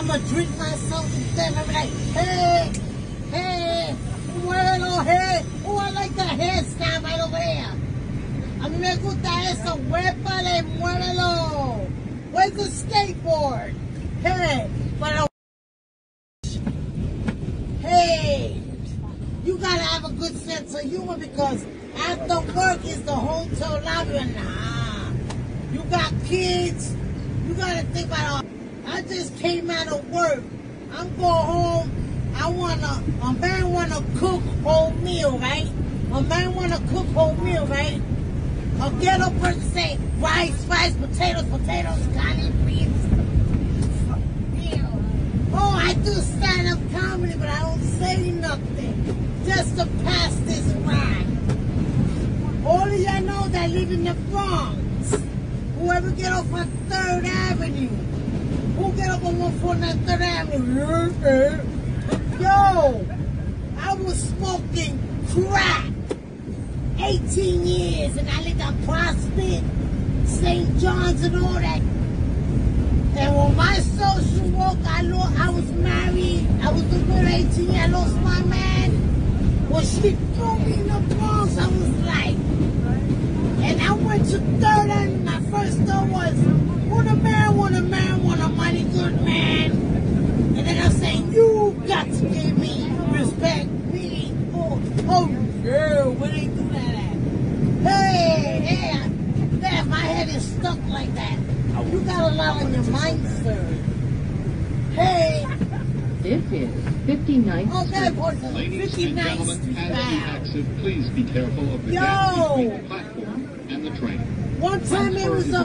I'ma drink myself to death every day. Hey, hey, muévelo, hey. Oh, I like that hairstyle right over there. A mí me gusta eso. Huépale, muévelo. Where's the skateboard? Hey, but hey, you gotta have a good sense of humor because after work is the hotel lobby. Nah, you got kids. You gotta think about. I just came out of work. I'm going home. I wanna. A man wanna cook whole meal, right? A man wanna cook whole meal, right? A ghetto person say rice, rice, potatoes, potatoes, collard greens. Oh, I do stand-up comedy, but I don't say nothing. Just to pass this rhyme. All of y'all know that I live in the Bronx. Whoever get off on 3rd Avenue. Who get up on 149 3rd Avenue? Yo, I was smoking crack 18 years and I lived on Prospect, St. John's and all that. And when my social work, I, lo- I was married, I was a good 18 I lost my man. When she threw me in the Bronx, I was like, and I went to third and my first thought was, want a man, want a man, want a mighty good man. And then I'm saying, you got to give me respect, me. Oh, oh yeah, where they do that at? Hey, hey, man, my head is stuck like that. You got a lot on your mind, sir. Hey, This is 59th oh, that Street. was a Ladies and gentlemen, as the Wow. exit, please be careful of the Yo! gap between the platform and the train. One time it was a